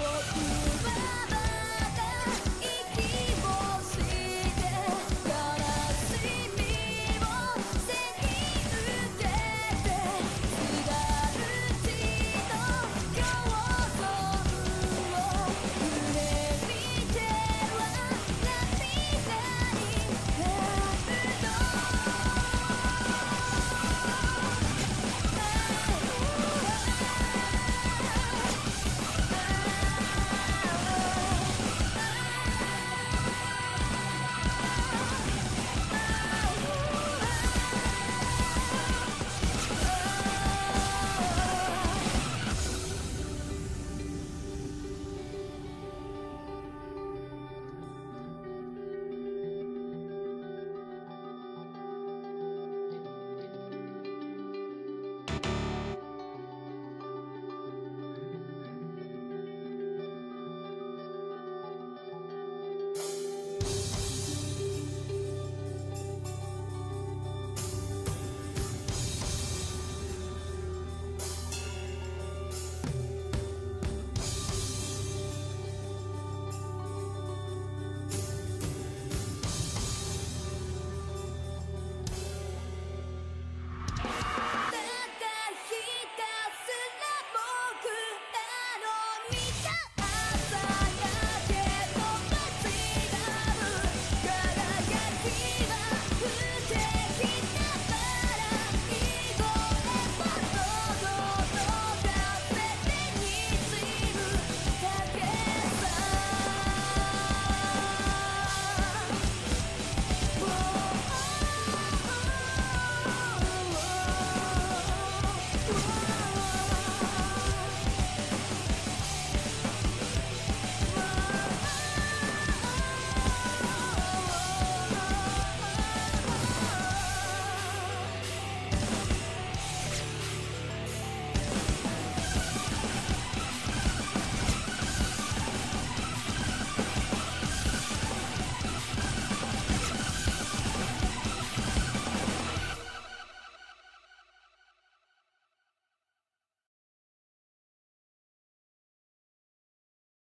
我不问